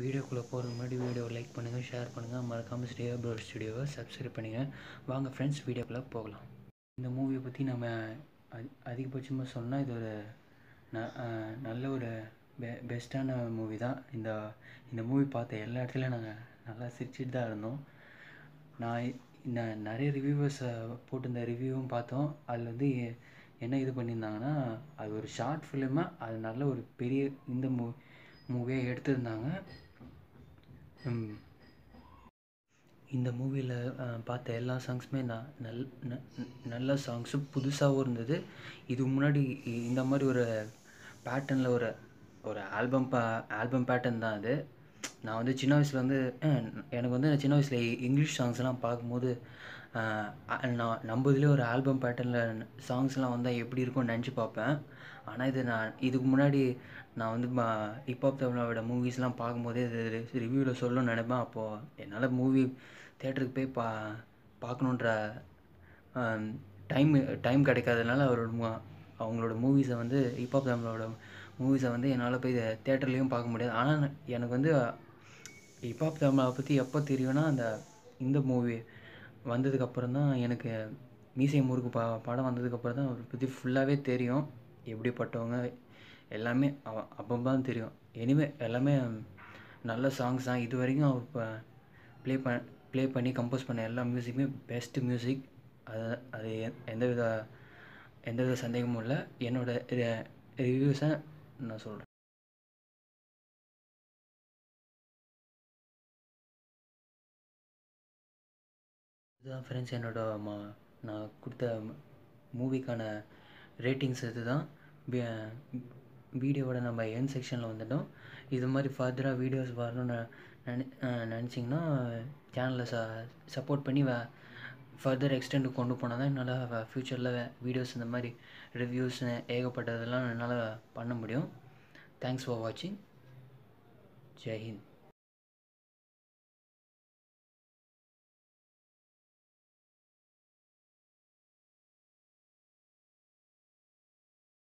வீடியோக்குள்ளே போகிற முன்னாடி வீடியோ லைக் பண்ணுங்கள் ஷேர் பண்ணுங்கள் மறக்காமல் ஸ்டேடியோ ப்ரோ ஸ்டுடியோவை சப்ஸ்கிரைப் பண்ணுங்கள் வாங்க ஃப்ரெண்ட்ஸ் வீடியோக்குள்ளே போகலாம். இந்த மூவியை பற்றி நம்ம அதி அதிகபட்சமாக சொன்னால் இது ஒரு ந நல்ல ஒரு பெ பெஸ்ட்டான மூவி தான். இந்த இந்த மூவி பார்த்த எல்லா இடத்துலையும் நாங்கள் நல்லா சிரிச்சிட்டு தான் இருந்தோம். நான் நான் நிறைய ரிவ்யூவர்ஸை போட்டிருந்த ரிவ்யூவும் பார்த்தோம். அதில் வந்து என்ன இது பண்ணியிருந்தாங்கன்னா அது ஒரு ஷார்ட் ஃபிலிமாக அது நல்ல ஒரு பெரிய இந்த மூ மூவியாக எடுத்திருந்தாங்க. இந்த மூவியில் பார்த்த எல்லா சாங்ஸுமே நான் நல் நல்ல சாங்ஸும் புதுசாகவும் இருந்தது. இதுக்கு முன்னாடி இந்த மாதிரி ஒரு பேட்டர்னில் ஒரு ஒரு ஆல்பம் பா ஆல்பம் பேட்டர்ன் தான் அது. நான் வந்து சின்ன வயசில் வந்து எனக்கு வந்து சின்ன வயசில் இங்கிலீஷ் சாங்ஸ்லாம் பார்க்கும்போது நான் நம்ம இதுலேயே ஒரு ஆல்பம் பேட்டர்னில் சாங்ஸ்லாம் வந்தால் எப்படி இருக்கும்னு நினச்சி பார்ப்பேன். ஆனால் இது நான் இதுக்கு முன்னாடி நான் வந்து ஹிப்ஹாப் தமிழாவோட மூவிஸ்லாம் பார்க்கும்போதே இது ரிவ்யூவில் சொல்லணும்னு நினைப்பேன். அப்போது என்னால் மூவி தேட்டருக்கு போய் பா பார்க்கணுன்ற டைம் டைம் கிடைக்காதனால அவரோட அவங்களோட மூவிஸை வந்து ஹிப்ஹாப் தமிழோட மூவிஸை வந்து என்னால் போய் தேட்டர்லேயும் பார்க்க முடியாது. ஆனால் எனக்கு வந்து ஹிப்ஹாப் தமிழை பற்றி எப்போ தெரியும்னா அந்த இந்த மூவி வந்ததுக்கப்புறம் தான் எனக்கு மீசை முறுக்கு பா படம் வந்ததுக்கப்புறம் தான் அவரை பற்றி ஃபுல்லாகவே தெரியும். எப்படிப்பட்டவங்க எல்லாமே அப்போ தான் தெரியும். எனிவே எல்லாமே நல்ல சாங்ஸ் தான். இது வரைக்கும் அவர் இப்போ ப்ளே ப ப்ளே பண்ணி கம்போஸ் பண்ண எல்லா மியூசிக்குமே பெஸ்ட்டு மியூசிக் அது அது எந்த வித எந்த வித சந்தேகமும் இல்லை. என்னோடய ரிவ்யூஸை நான் சொல்கிறேன் இதுதான் ஃப்ரெண்ட்ஸ் என்னோட மா நான் கொடுத்த மூவிக்கான ரேட்டிங்ஸ் இது தான் வீடியோவோட நம்ம என் செக்ஷனில் வந்துட்டோம். இது மாதிரி ஃபர்தராக வீடியோஸ் வரணும்னு நினை நினச்சிங்கன்னா சேனலை ச சப்போர்ட் பண்ணி வே ஃபர்தர் எக்ஸ்டெண்ட் கொண்டு போனால் தான் என்னால் ஃப்யூச்சரில் வீடியோஸ் இந்த மாதிரி ரிவ்யூஸ் ஏகப்பட்டதெல்லாம் என்னால் பண்ண முடியும். தேங்க்ஸ் ஃபார் வாட்சிங் ஜெய்ஹிந்த்